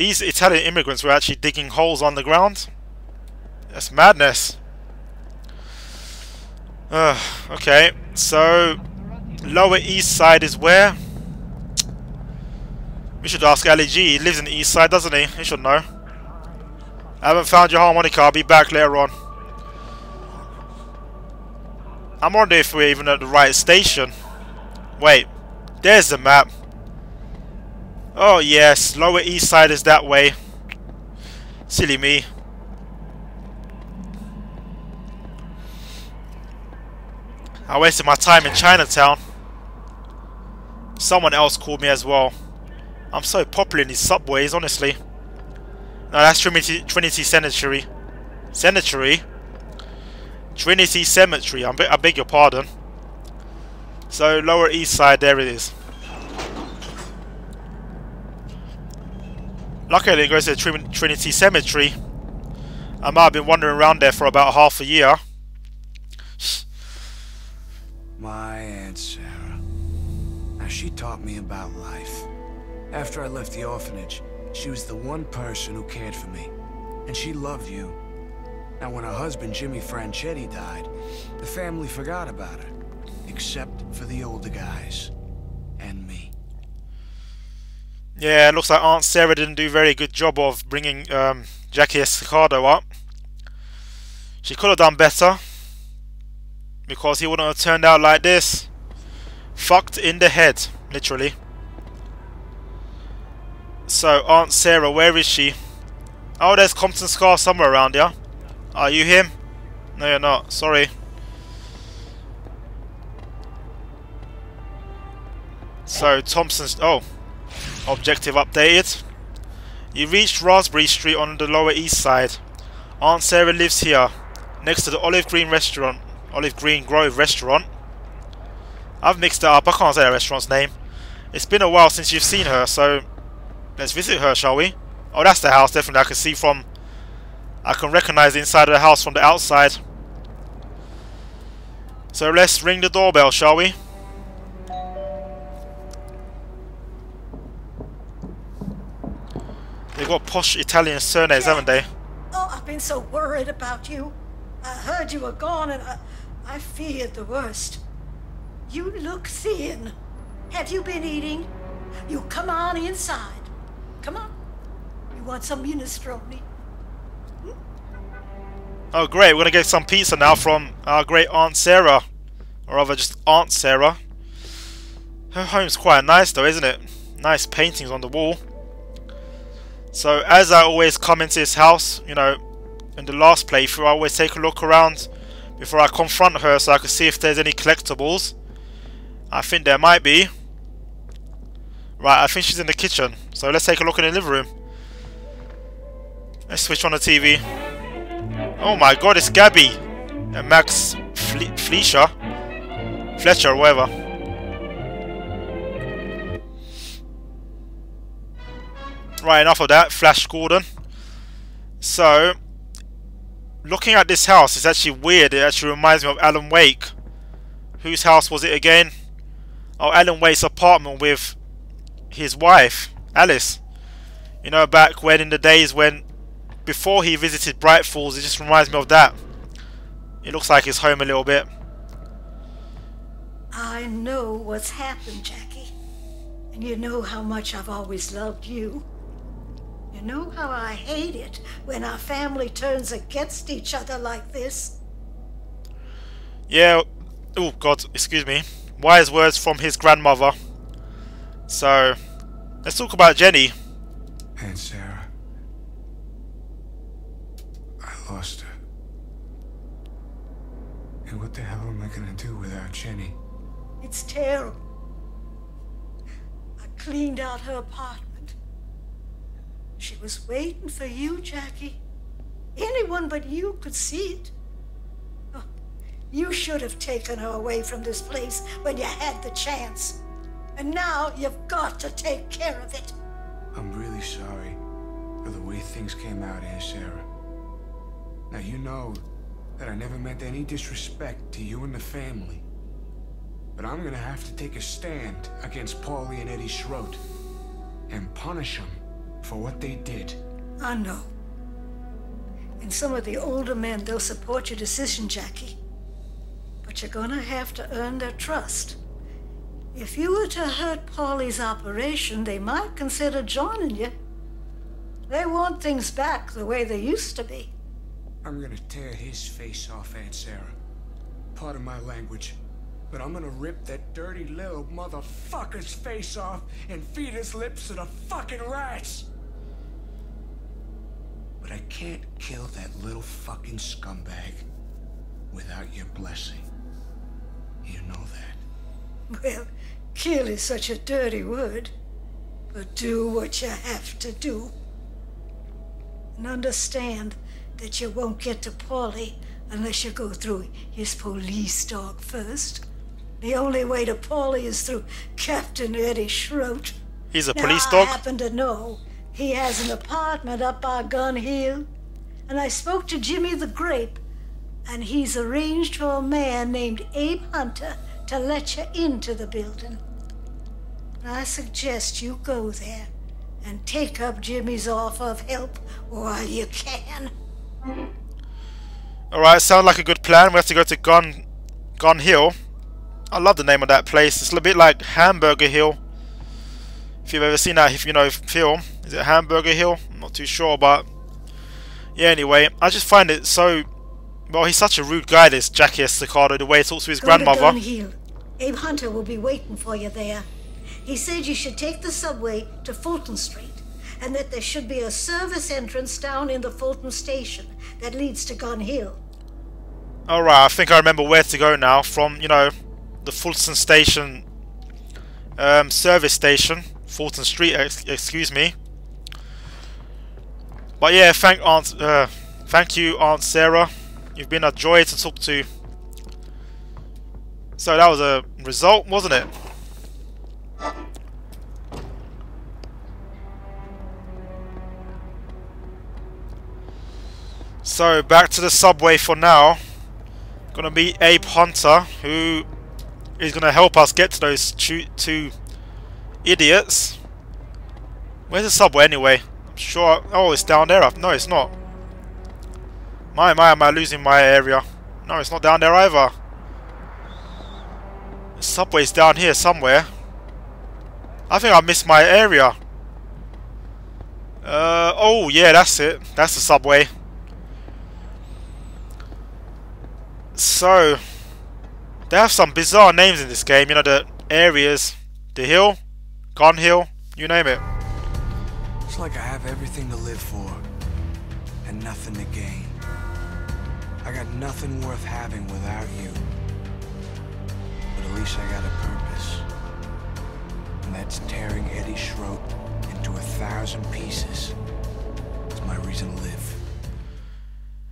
These Italian immigrants were actually digging holes on the ground. That's madness. Uh, okay, so Lower East Side is where? We should ask Ali G. He lives in the East Side, doesn't he? He should know. I haven't found your harmonica. I'll be back later on. I'm wondering if we're even at the right station. Wait, there's the map. Oh yes, Lower East Side is that way. Silly me. I wasted my time in Chinatown. Someone else called me as well. I'm so popular in these subways, honestly. No, that's Trinity, Trinity Cemetery. Cemetery? Trinity Cemetery, I, I beg your pardon. So, Lower East Side, there it is. Luckily, it goes to Trin Trinity Cemetery. I might have been wandering around there for about half a year. My Aunt Sarah. Now, she taught me about life. After I left the orphanage, she was the one person who cared for me. And she loved you. Now, when her husband, Jimmy Franchetti, died, the family forgot about her. Except for the older guys. And me. Yeah, it looks like Aunt Sarah didn't do a very good job of bringing um, Jackie Estacado up. She could have done better because he wouldn't have turned out like this. Fucked in the head, literally. So, Aunt Sarah, where is she? Oh, there's Compton Scar somewhere around here. Are you him? No, you're not. Sorry. So, Thompson's... Oh. Objective updated. You reached Raspberry Street on the Lower East Side. Aunt Sarah lives here, next to the Olive Green restaurant. Olive Green Grove restaurant. I've mixed it up, I can't say the restaurant's name. It's been a while since you've seen her, so let's visit her, shall we? Oh, that's the house, definitely. I can see from... I can recognize the inside of the house from the outside. So let's ring the doorbell, shall we? Got posh Italian surnames, haven't they? Oh, I've been so worried about you. I heard you were gone and I, I feared the worst. You look thin. Have you been eating? You come on inside. Come on. You want some minestrone? Hmm? Oh great, we're gonna get some pizza now from our great Aunt Sarah. Or rather just Aunt Sarah. Her home's quite nice though, isn't it? Nice paintings on the wall. So as I always come into this house, you know, in the last playthrough, I always take a look around before I confront her so I can see if there's any collectibles. I think there might be. Right, I think she's in the kitchen. So let's take a look in the living room. Let's switch on the TV. Oh my god, it's Gabby! And Max Fle Fleischer? Fletcher, whatever. Right, enough of that. Flash Gordon. So, looking at this house, it's actually weird. It actually reminds me of Alan Wake. Whose house was it again? Oh, Alan Wake's apartment with his wife, Alice. You know, back when in the days when, before he visited Bright Falls, it just reminds me of that. It looks like his home a little bit. I know what's happened, Jackie. And you know how much I've always loved you. You know how I hate it when our family turns against each other like this? Yeah, oh god, excuse me. Wise words from his grandmother. So, let's talk about Jenny. And Sarah. I lost her. And what the hell am I gonna do without Jenny? It's terrible. I cleaned out her apartment. She was waiting for you, Jackie. Anyone but you could see it. Oh, you should have taken her away from this place when you had the chance. And now you've got to take care of it. I'm really sorry for the way things came out, Aunt Sarah. Now, you know that I never meant any disrespect to you and the family. But I'm gonna have to take a stand against Paulie and Eddie Shrote and punish them for what they did. I know. And some of the older men, they'll support your decision, Jackie. But you're gonna have to earn their trust. If you were to hurt Paulie's operation, they might consider joining you. They want things back the way they used to be. I'm gonna tear his face off, Aunt Sarah. Part of my language, but I'm gonna rip that dirty little motherfucker's face off and feed his lips to the fucking rats! But I can't kill that little fucking scumbag without your blessing. You know that. Well, kill is such a dirty word. But do what you have to do. And understand that you won't get to Paulie unless you go through his police dog first. The only way to Paulie is through Captain Eddie Shrote. He's a Now, police I happen to know he has an apartment up by Gun Hill. And I spoke to Jimmy the Grape, and he's arranged for a man named Abe Hunter to let you into the building. I suggest you go there and take up Jimmy's offer of help while you can. Alright, sounds like a good plan. We have to go to Gun Gun Hill. I love the name of that place. It's a bit like Hamburger Hill. If you've ever seen that, if you know film, is it Hamburger Hill? I'm not too sure, but yeah. Anyway, I just find it so. Well, he's such a rude guy, this Jackie Estacado, the way he talks to his Go grandmother. Gun Hill. Abe Hunter will be waiting for you there. He said you should take the subway to Fulton Street, and that there should be a service entrance down in the Fulton station that leads to Gun Hill. Alright, I think I remember where to go now. From, you know, the Fulton Station um, service station. Fulton Street, ex excuse me. But yeah, thank Aunt, uh, thank you, Aunt Sarah. You've been a joy to talk to. So that was a result, wasn't it? So back to the subway for now. Gonna be Abe Hunter, who is gonna help us get to those two, two idiots. Where's the subway anyway? I'm sure. Oh, it's down there. No, it's not. My, my, am I losing my area? No, it's not down there either. The subway's down here somewhere. I think I missed my area. Uh, oh, yeah, that's it. That's the subway. So, they have some bizarre names in this game. You know, the areas, the hill, Gun Hill, you name it. It's like I have everything to live for and nothing to gain. I got nothing worth having without you. But at least I got a purpose. And that's tearing Eddie Shrote into a thousand pieces. It's my reason to live.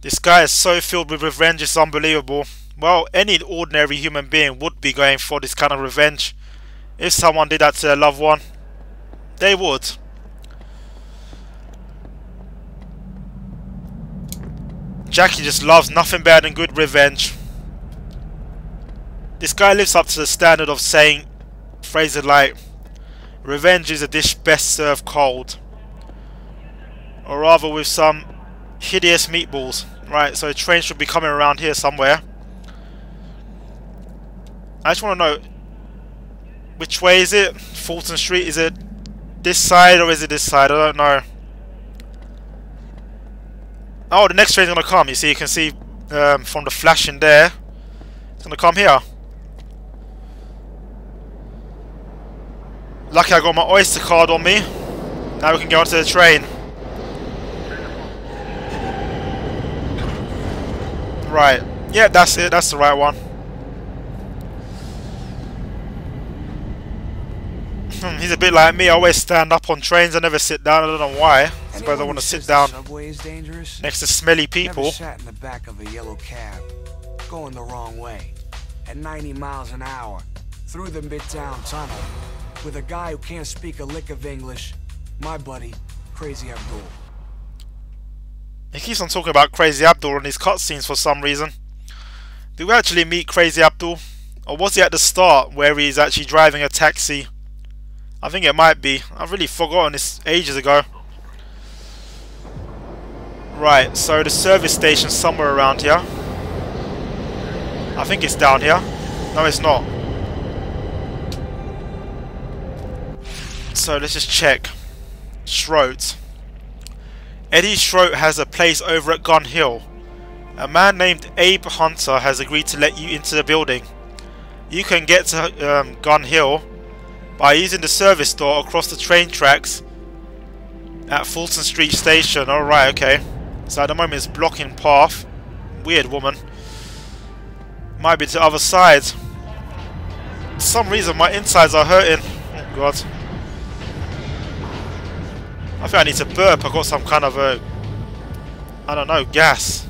This guy is so filled with revenge, it's unbelievable. Well, any ordinary human being would be going for this kind of revenge. If someone did that to their loved one, they would. Jackie just loves nothing better than good revenge. This guy lives up to the standard of saying phrases like, Revenge is a dish best served cold. Or rather with some hideous meatballs. Right, so a train should be coming around here somewhere. I just want to know which way is it? Fulton Street, is it this side or is it this side? I don't know. Oh, the next train's gonna come. You see, you can see um, from the flash in there. It's gonna come here. Lucky I got my Oyster card on me. Now we can get onto the train. Right. Yeah, that's it. That's the right one. Hmm, he's a bit like me. I always stand up on trains. I never sit down. I don't know why. I suppose I want to sit down subway is dangerous. next to smelly Never people. sat in the back of a yellow cab, going the wrong way, at 90 miles an hour, through the Midtown Tunnel, with a guy who can't speak a lick of English, my buddy, Crazy Abdul. He keeps on talking about Crazy Abdul in his cutscenes for some reason. Did we actually meet Crazy Abdul? Or was he at the start where he's actually driving a taxi? I think it might be. I've really forgotten this ages ago. Right, so the service station's somewhere around here. I think it's down here. No, it's not. So let's just check. Shrote. Eddie Shrote has a place over at Gun Hill. A man named Abe Hunter has agreed to let you into the building. You can get to um, Gun Hill by using the service door across the train tracks at Fulton Street Station. Alright, okay. So at the moment it's blocking path. Weird woman. Might be to the other side. For some reason my insides are hurting. Oh god. I think I need to burp. I've got some kind of a... I don't know, gas.